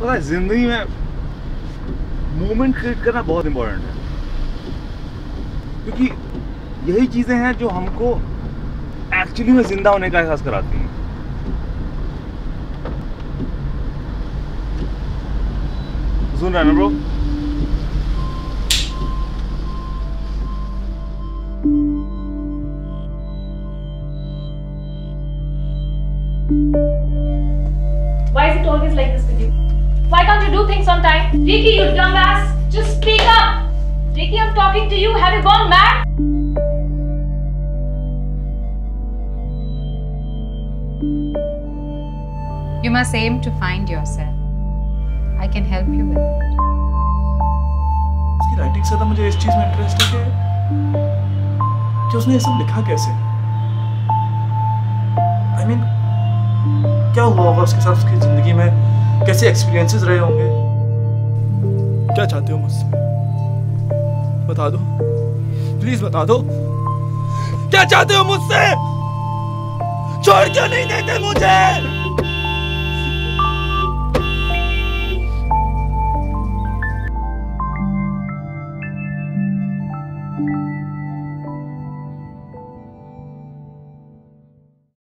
पता है, ज़िंदगी में मोमेंट क्रिएट करना बहुत इंपॉर्टेंट है। क्योंकि यही चीज़ें हैं जो हमको एक्चुअली में ज़िंदा होने का एहसास कराती हैं। सुन रहा ना bro Why is it always like this with you? Why can't you do things on time? Ricky, you dumbass! Just speak up! Ricky, I'm talking to you. Have you gone mad? You must aim to find yourself. I can help you with it. उसकी writing से ज़्यादा मुझे इस चीज़ में interest है कि कि उसने ये सब लिखा कैसे आई I मीन mean, क्या हुआ होगा उसके साथ उसकी ज़िंदगी में कैसे एक्सपीरियंसेस रहे होंगे? क्या चाहते हो मुझसे? बता दो। प्लीज़ बता दो। क्या चाहते हो मुझसे? छोड़ क्यों नहीं देते मुझे?